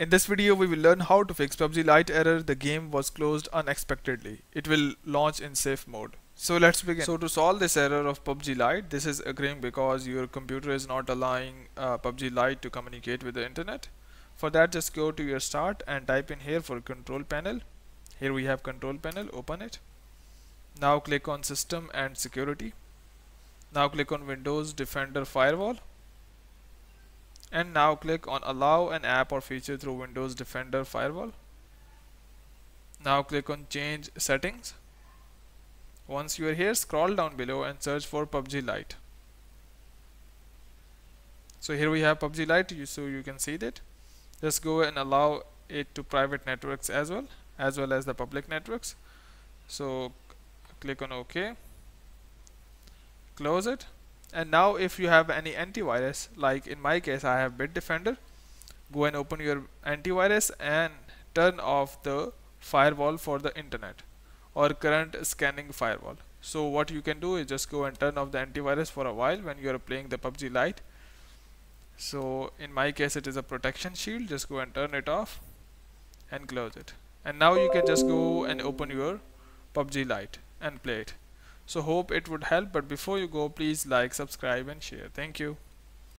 In this video we will learn how to fix PUBG Lite error the game was closed unexpectedly. It will launch in safe mode. So let's begin. So to solve this error of PUBG Lite, this is occurring because your computer is not allowing uh, PUBG Lite to communicate with the internet. For that just go to your start and type in here for control panel. Here we have control panel, open it. Now click on system and security. Now click on Windows Defender Firewall and now click on allow an app or feature through Windows Defender Firewall. Now click on change settings. Once you are here scroll down below and search for PUBG Lite. So here we have PUBG Lite you, so you can see that. Just go and allow it to private networks as well as well as the public networks. So click on OK. Close it and now if you have any antivirus like in my case I have Bitdefender go and open your antivirus and turn off the firewall for the internet or current scanning firewall. So what you can do is just go and turn off the antivirus for a while when you are playing the PUBG Lite. So in my case it is a protection shield. Just go and turn it off and close it. And now you can just go and open your PUBG Lite and play it so hope it would help but before you go please like subscribe and share. Thank you